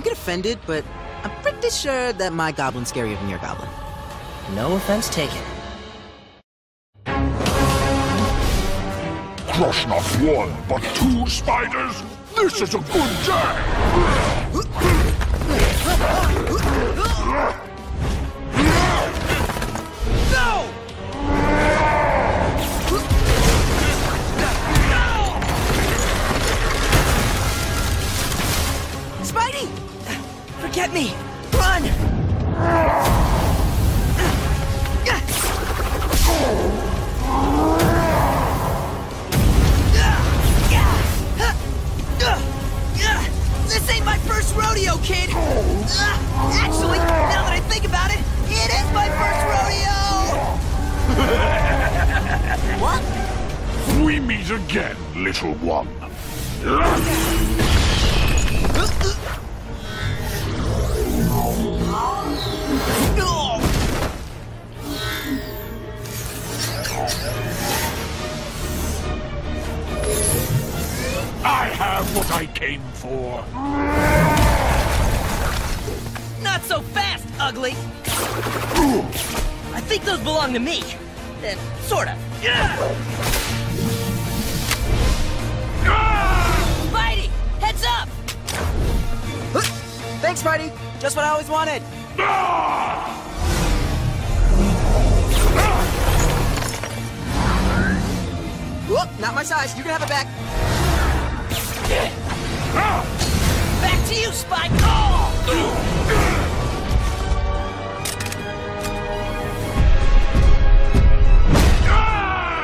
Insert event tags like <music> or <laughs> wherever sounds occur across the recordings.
don't get offended, but I'm pretty sure that my goblin's scarier than your goblin. No offense taken. Crush not one, but two spiders? This is a good day! Spidey! First rodeo, kid! Actually, now that I think about it, it is my first rodeo! <laughs> What? We meet again, little one. I have what I came for. Not so fast, ugly! I think those belong to me. Uh, sort of. Spidey! Heads up! Thanks, Spidey. Just what I always wanted. Whoop, not my size. You can have it back. To you, Spike! Oh!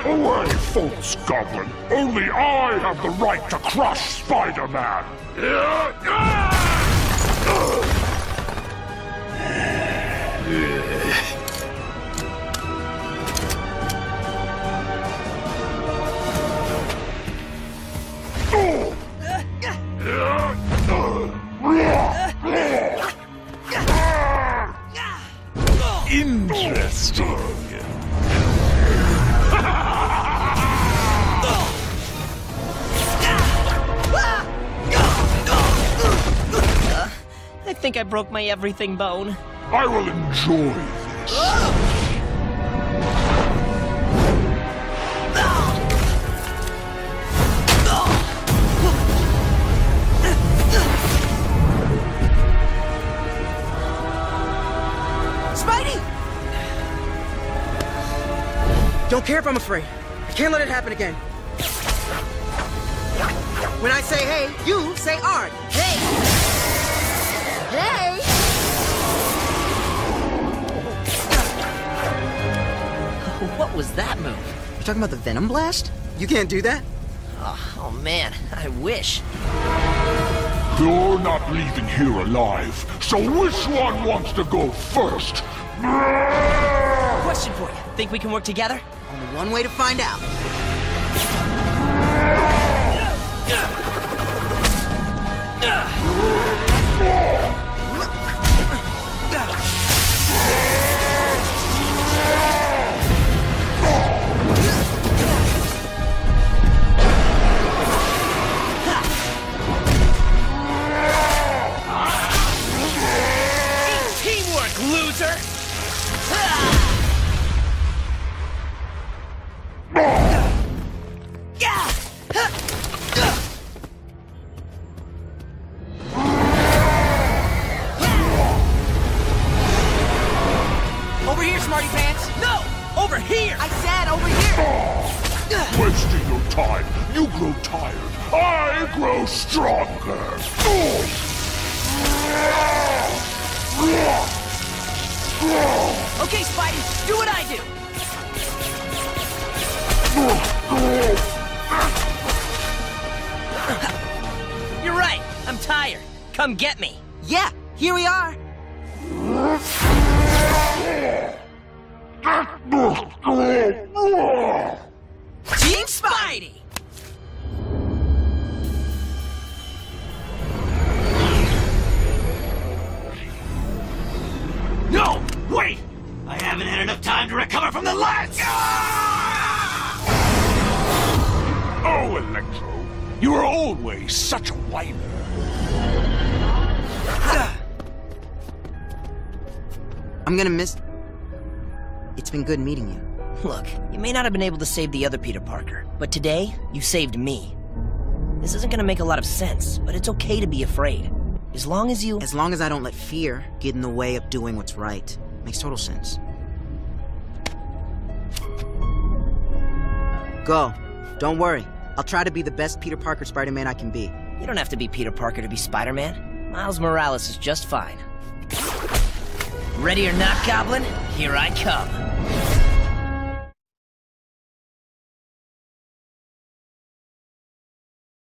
Away, false goblin! Only I have the right to crush Spider-Man! Think I broke my everything bone. I will enjoy this. Spidey! Don't care if I'm afraid. I can't let it happen again. When I say hey, you say art. Hey! Hey! What was that move? You're talking about the Venom Blast? You can't do that? Oh, oh man, I wish. You're not leaving here alive, so which one wants to go first? Question for you. Think we can work together? Only one way to find out. Teamwork, Over here, Smarty Pants! No! Over here! I said over here! Wasting your time. You grow tired. I grow stronger. Okay, Spidey, do what I do! You're right, I'm tired. Come get me. Yeah, here we are! Team Spidey! No! Wait! I haven't had enough time to recover from the lance! You were always such a whiner. I'm gonna miss... It's been good meeting you. Look, you may not have been able to save the other Peter Parker, but today, you saved me. This isn't gonna make a lot of sense, but it's okay to be afraid. As long as you... As long as I don't let fear get in the way of doing what's right. Makes total sense. Go. Don't worry. I'll try to be the best Peter Parker Spider-Man I can be. You don't have to be Peter Parker to be Spider-Man. Miles Morales is just fine. Ready or not, Goblin? Here I come.